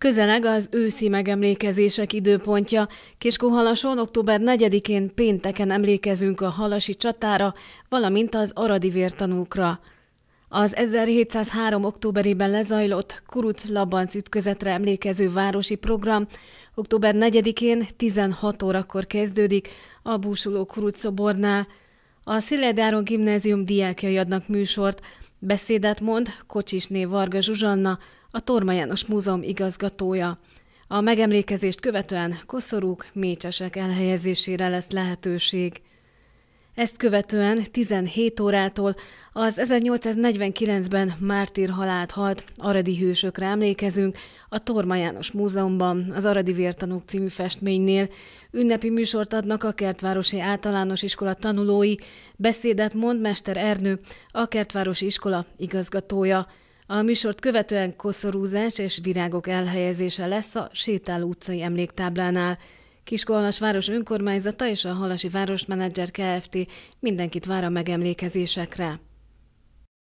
Közeleg az őszi megemlékezések időpontja. Kiskóhalason október 4-én pénteken emlékezünk a halasi csatára, valamint az aradi vértanúkra. Az 1703. októberében lezajlott Kuruc-Labanc ütközetre emlékező városi program október 4-én 16 órakor kezdődik a búsuló Kuruc szobornál. A Sziledáron gimnázium diákjai adnak műsort, beszédet mond Kocsisné Varga Zsuzsanna, a Torma János Múzeum igazgatója. A megemlékezést követően koszorúk, mécsesek elhelyezésére lesz lehetőség. Ezt követően 17 órától az 1849-ben mártír halált halt aradi hősökre emlékezünk a Torma János Múzeumban, az Aradi Vértanúk című festménynél. Ünnepi műsort adnak a Kertvárosi Általános Iskola tanulói, beszédet mond Mester Ernő, a Kertvárosi Iskola igazgatója. A műsort követően koszorúzás és virágok elhelyezése lesz a Sétáló utcai emléktáblánál. Kiskolhalas város önkormányzata és a Halasi Városmenedzser Kft. mindenkit vár a megemlékezésekre.